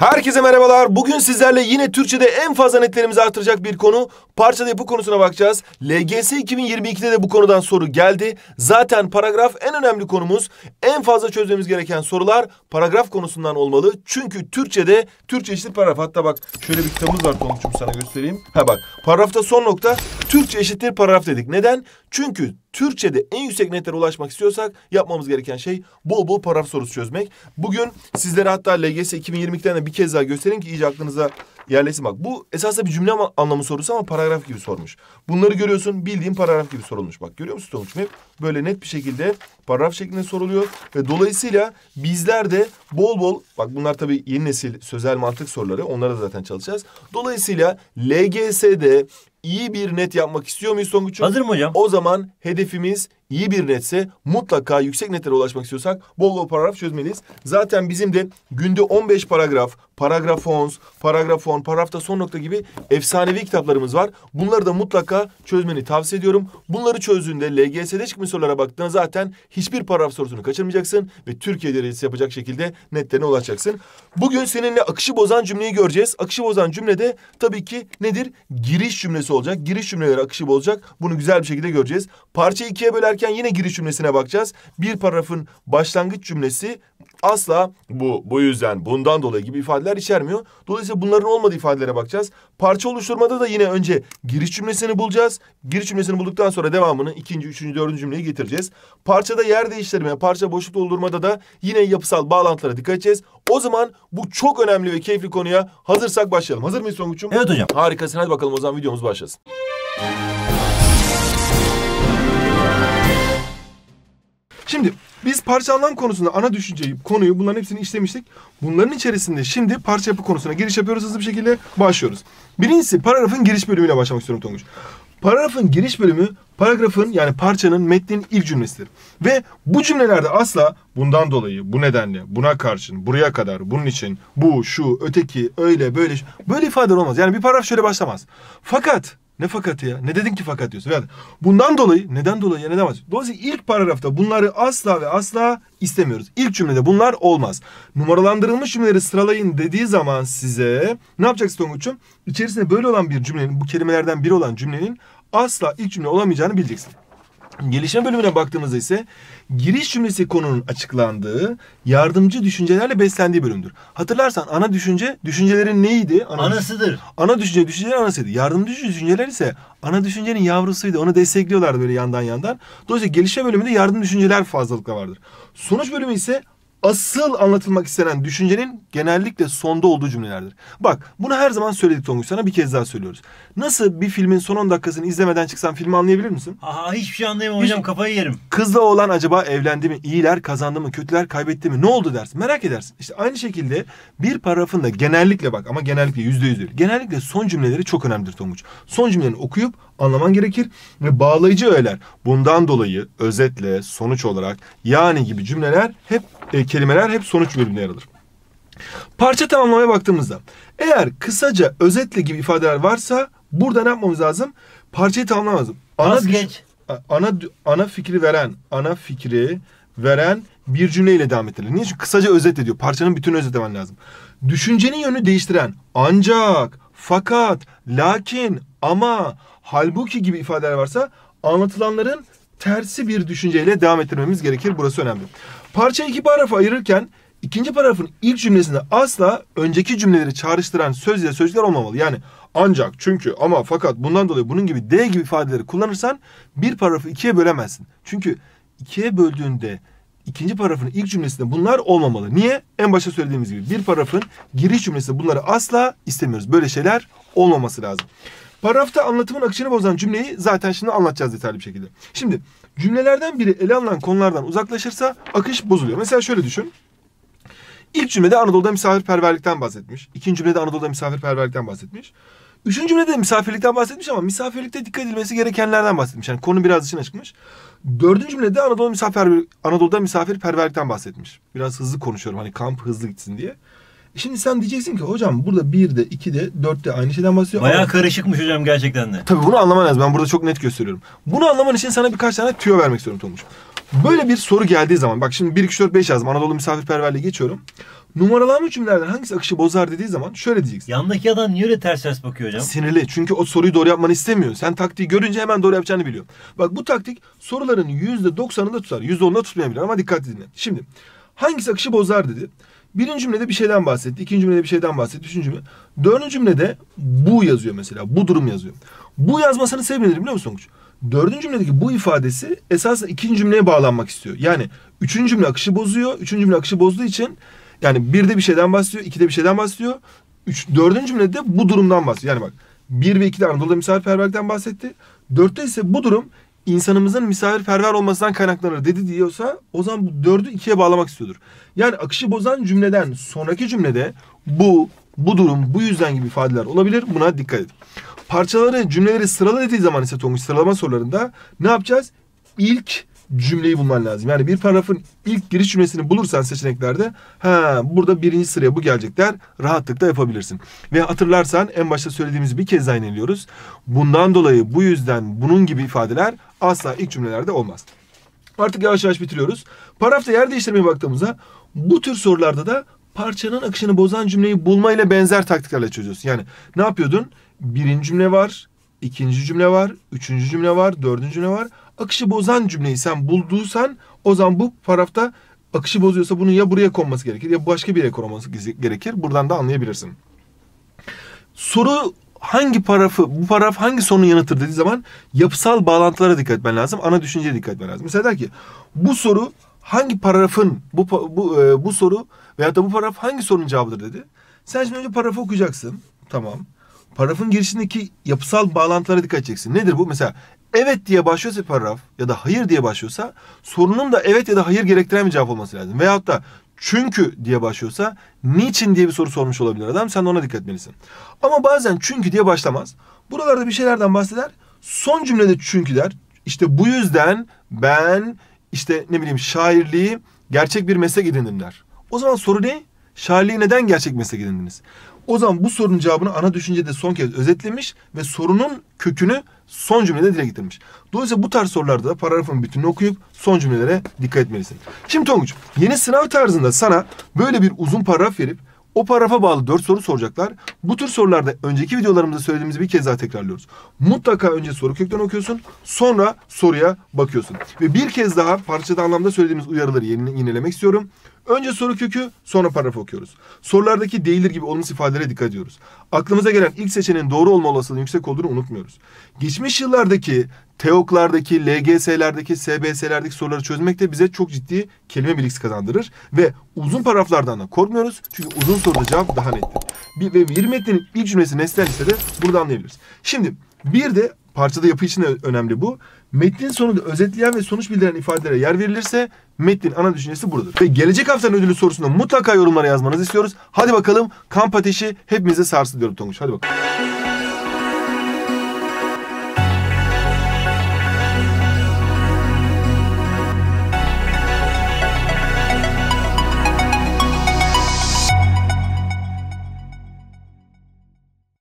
Herkese merhabalar. Bugün sizlerle yine Türkçe'de en fazla netlerimizi artıracak bir konu. Parçada yapı konusuna bakacağız. LGS 2022'de de bu konudan soru geldi. Zaten paragraf en önemli konumuz. En fazla çözmemiz gereken sorular paragraf konusundan olmalı. Çünkü Türkçe'de Türkçe eşittir paragraf. Hatta bak şöyle bir kitabımız var Tonguç'um sana göstereyim. Ha bak paragrafta son nokta Türkçe eşittir paragraf dedik. Neden? Çünkü Türkçe'de en yüksek netlere ulaşmak istiyorsak yapmamız gereken şey bol bol paragraf sorusu çözmek. Bugün sizlere hatta LGS 2022'den de bir kez daha göstereyim ki iyice aklınıza yerleşsin. Bak bu esasında bir cümle anlamı sorusu ama paragraf gibi sormuş. Bunları görüyorsun bildiğin paragraf gibi sorulmuş. Bak görüyor musun Tonguç'um? Hep böyle net bir şekilde paragraf şeklinde soruluyor. Ve dolayısıyla bizler de bol bol bak bunlar tabii yeni nesil sözel mantık soruları. Onlara da zaten çalışacağız. Dolayısıyla LGS'de iyi bir net yapmak istiyor muyuz Tonguç'um? Hazır mı hocam? O zaman hedefimiz iyi bir netse mutlaka yüksek netlere ulaşmak istiyorsak bol bol paragraf çözmeliyiz. Zaten bizim de günde 15 paragraf, paragraf 10, paragraf 10, paragrafta son nokta gibi efsanevi kitaplarımız var. Bunları da mutlaka çözmeni tavsiye ediyorum. Bunları çözdüğünde LGS'de çıkmış sorulara baktığında zaten hiçbir paragraf sorusunu kaçırmayacaksın ve Türkiye derecesi yapacak şekilde netlerine ulaşacaksın. Bugün seninle akışı bozan cümleyi göreceğiz. Akışı bozan cümlede tabii ki nedir? Giriş cümlesi olacak. Giriş cümleleri akışı bozacak. Bunu güzel bir şekilde göreceğiz. Parça ikiye bölerken yine giriş cümlesine bakacağız. Bir paragrafın başlangıç cümlesi asla bu, bu yüzden, bundan dolayı gibi ifadeler içermiyor. Dolayısıyla bunların olmadığı ifadelere bakacağız. Parça oluşturmada da yine önce giriş cümlesini bulacağız. Giriş cümlesini bulduktan sonra devamını ikinci, üçüncü, dördüncü cümleye getireceğiz. Parçada yer değiştirme, parça boşluk doldurmada da yine yapısal bağlantılara dikkat edeceğiz. O zaman bu çok önemli ve keyifli konuya hazırsak başlayalım. Hazır mıyız Tonguç'um? Evet hocam. Harikasın. Hadi bakalım o zaman videomuz başlasın. Şimdi biz parça anlam konusunda ana düşünceyi, konuyu bunların hepsini işlemiştik. Bunların içerisinde şimdi parça yapı konusuna giriş yapıyoruz hızlı bir şekilde başlıyoruz. Birincisi paragrafın giriş bölümüyle başlamak istiyorum Tonguç. Paragrafın giriş bölümü paragrafın yani parçanın metnin ilk cümlesidir. Ve bu cümlelerde asla bundan dolayı, bu nedenle, buna karşın, buraya kadar, bunun için, bu, şu, öteki, öyle, böyle, böyle ifadeler olmaz. Yani bir paragraf şöyle başlamaz. Fakat ne fakatı ya? Ne dedin ki fakat diyorsun. Yani bundan dolayı, neden dolayı ya neden bahsediyorsun? Dolayısıyla ilk paragrafta bunları asla ve asla istemiyoruz. İlk cümlede bunlar olmaz. Numaralandırılmış cümleleri sıralayın dediği zaman size ne yapacaksın Tonguç'um? İçerisinde böyle olan bir cümlenin, bu kelimelerden biri olan cümlenin asla ilk cümle olamayacağını bileceksin. Gelişme bölümüne baktığımızda ise giriş cümlesi konunun açıklandığı, yardımcı düşüncelerle beslendiği bölümdür. Hatırlarsan ana düşünce düşüncelerin neydi? Ana Anasıdır. Ana düşünce düşüncelerin anasıydı. Yardımcı düşünceler ise ana düşüncenin yavrusuydu. Onu destekliyorlardı böyle yandan yandan. Dolayısıyla gelişme bölümünde yardım düşünceler fazlalıkla vardır. Sonuç bölümü ise asıl anlatılmak istenen düşüncenin genellikle sonda olduğu cümlelerdir. Bak bunu her zaman söyledik Tonguç sana bir kez daha söylüyoruz. Nasıl bir filmin son 10 dakikasını izlemeden çıksan filmi anlayabilir misin? Aha hiçbir şey anlayamam hocam kafayı yerim. Kızla oğlan acaba evlendi mi? İyiler kazandı mı? Kötüler kaybetti mi? Ne oldu dersin? Merak edersin. İşte aynı şekilde bir paragrafın da genellikle bak ama genellikle yüzde yüz değil. Genellikle son cümleleri çok önemlidir Tonguç. Son cümleni okuyup anlaman gerekir ve bağlayıcı öğeler. Bundan dolayı özetle, sonuç olarak yani gibi cümleler hep e, kelimeler hep sonuç bölümünde yer alır. Parça tamamlamaya baktığımızda eğer kısaca özetle gibi ifadeler varsa burada ne yapmamız lazım? Parçayı tamamlamamız lazım. Ana, geç. ana, ana fikri veren, ana fikri veren bir cümleyle devam edilir. Niye? Çünkü kısaca özet ediyor. Parçanın bütün özetlemen lazım. Düşüncenin yönünü değiştiren ancak, fakat, lakin, ama, halbuki gibi ifadeler varsa anlatılanların tersi bir düşünceyle devam ettirmemiz gerekir. Burası önemli. Parça iki paragrafa ayırırken ikinci paragrafın ilk cümlesinde asla önceki cümleleri çağrıştıran söz ya sözcükler olmamalı. Yani ancak, çünkü, ama, fakat, bundan dolayı bunun gibi D gibi ifadeleri kullanırsan bir paragrafı ikiye bölemezsin. Çünkü ikiye böldüğünde ikinci paragrafın ilk cümlesinde bunlar olmamalı. Niye? En başta söylediğimiz gibi bir paragrafın giriş cümlesinde bunları asla istemiyoruz. Böyle şeyler olmaması lazım. Paragrafta anlatımın akışını bozan cümleyi zaten şimdi anlatacağız detaylı bir şekilde. Şimdi cümlelerden biri ele alınan konulardan uzaklaşırsa akış bozuluyor. Mesela şöyle düşün. İlk cümlede Anadolu'da misafirperverlikten bahsetmiş. İkinci cümlede Anadolu'da misafirperverlikten bahsetmiş. Üçüncü cümlede misafirlikten bahsetmiş ama misafirlikte dikkat edilmesi gerekenlerden bahsetmiş. Yani konu biraz dışına çıkmış. Dördüncü cümlede Anadolu misafir, Anadolu'da misafirperverlikten bahsetmiş. Biraz hızlı konuşuyorum hani kamp hızlı gitsin diye. Şimdi sen diyeceksin ki hocam burada 1'de, 2'de, 4'te aynı şeyden bahsediyor. Bayağı ama- karışıkmış hocam gerçekten de. Tabii bunu anlaman lazım. Ben burada çok net gösteriyorum. Bunu anlaman için sana birkaç tane tüyo vermek istiyorum Tonguç. Böyle bir soru geldiği zaman bak şimdi 1 2 3 4 5 yazdım. Anadolu misafirperverliği geçiyorum. Numaralanmış cümlelerden hangisi akışı bozar dediği zaman şöyle diyeceksin. Yandaki adam niye öyle ters ters bakıyor hocam? Sinirli. Çünkü o soruyu doğru yapmanı istemiyor. Sen taktiği görünce hemen doğru yapacağını biliyor. Bak bu taktik soruların %90'ında tutar. %10'unda tutmayabilir ama dikkatli dinle. Şimdi hangisi akışı bozar dedi. Birinci cümlede bir şeyden bahsetti. ikinci cümlede bir şeyden bahsetti. Üçüncü cümle. Dördüncü cümlede bu yazıyor mesela. Bu durum yazıyor. Bu yazmasının sebebi nedir biliyor musun Tonguç? Dördüncü cümledeki bu ifadesi esasında ikinci cümleye bağlanmak istiyor. Yani üçüncü cümle akışı bozuyor. Üçüncü cümle akışı bozduğu için yani birde bir şeyden bahsediyor. ikide bir şeyden bahsediyor. Üç, dördüncü cümlede bu durumdan bahsediyor. Yani bak bir ve ikide Anadolu'da misafirperverlikten bahsetti. Dörtte ise bu durum insanımızın misafirperver olmasından kaynaklanır dedi diyorsa o zaman bu dördü ikiye bağlamak istiyordur. Yani akışı bozan cümleden sonraki cümlede bu, bu durum, bu yüzden gibi ifadeler olabilir. Buna dikkat edin. Parçaları, cümleleri sırala dediği zaman ise Tonguç sıralama sorularında ne yapacağız? İlk cümleyi bulman lazım. Yani bir paragrafın ilk giriş cümlesini bulursan seçeneklerde ha burada birinci sıraya bu gelecek der rahatlıkla yapabilirsin. Ve hatırlarsan en başta söylediğimizi bir kez daha yineliyoruz. Bundan dolayı bu yüzden bunun gibi ifadeler asla ilk cümlelerde olmaz. Artık yavaş yavaş bitiriyoruz. Paragrafta yer değiştirmeye baktığımızda bu tür sorularda da parçanın akışını bozan cümleyi bulmayla benzer taktiklerle çözüyorsun. Yani ne yapıyordun? Birinci cümle var, ikinci cümle var, üçüncü cümle var, dördüncü cümle var. Akışı bozan cümleyi sen bulduysan o zaman bu paragrafta akışı bozuyorsa bunun ya buraya konması gerekir ya başka bir yere konması gerekir. Buradan da anlayabilirsin. Soru hangi paragrafı, bu paragraf hangi sorunu yanıtır dediği zaman yapısal bağlantılara dikkat etmen lazım. Ana düşünceye dikkat etmen lazım. Mesela der ki bu soru hangi paragrafın, bu, bu, e, bu soru veyahut da bu paragraf hangi sorunun cevabıdır dedi. Sen şimdi önce paragrafı okuyacaksın. Tamam. Paragrafın girişindeki yapısal bağlantılara dikkat edeceksin. Nedir bu? Mesela evet diye başlıyorsa paragraf ya da hayır diye başlıyorsa sorunun da evet ya da hayır gerektiren bir cevap olması lazım. Veyahut da çünkü diye başlıyorsa niçin diye bir soru sormuş olabilir adam. Sen de ona dikkat etmelisin. Ama bazen çünkü diye başlamaz. Buralarda bir şeylerden bahseder. Son cümlede çünkü der. İşte bu yüzden ben işte ne bileyim şairliği gerçek bir meslek edindim der. O zaman soru ne? Şairliği neden gerçek meslek edindiniz? O zaman bu sorunun cevabını ana düşüncede son kez özetlemiş ve sorunun kökünü son cümlede dile getirmiş. Dolayısıyla bu tarz sorularda da paragrafın bütününü okuyup son cümlelere dikkat etmelisin. Şimdi Tonguç, yeni sınav tarzında sana böyle bir uzun paragraf verip o paragrafa bağlı dört soru soracaklar. Bu tür sorularda önceki videolarımızda söylediğimizi bir kez daha tekrarlıyoruz. Mutlaka önce soru kökten okuyorsun, sonra soruya bakıyorsun. Ve bir kez daha parçada anlamda söylediğimiz uyarıları yeni- yinelemek istiyorum. Önce soru kökü, sonra paragraf okuyoruz. Sorulardaki değildir gibi olumsuz ifadelere dikkat ediyoruz. Aklımıza gelen ilk seçeneğin doğru olma olasılığının yüksek olduğunu unutmuyoruz. Geçmiş yıllardaki TEOK'lardaki, LGS'lerdeki, SBS'lerdeki soruları çözmek de bize çok ciddi kelime bilgisi kazandırır. Ve uzun paragraflardan da korkmuyoruz. Çünkü uzun soruda cevap daha nettir. Bir, ve bir metnin ilk cümlesi nesnel ise de burada anlayabiliriz. Şimdi bir de parçada yapı için önemli bu. Metnin sonunda özetleyen ve sonuç bildiren ifadelere yer verilirse metnin ana düşüncesi buradır. Ve gelecek haftanın ödülü sorusunda mutlaka yorumlara yazmanızı istiyoruz. Hadi bakalım kamp ateşi hepimize sarsın diyorum Tonguç. Hadi bakalım.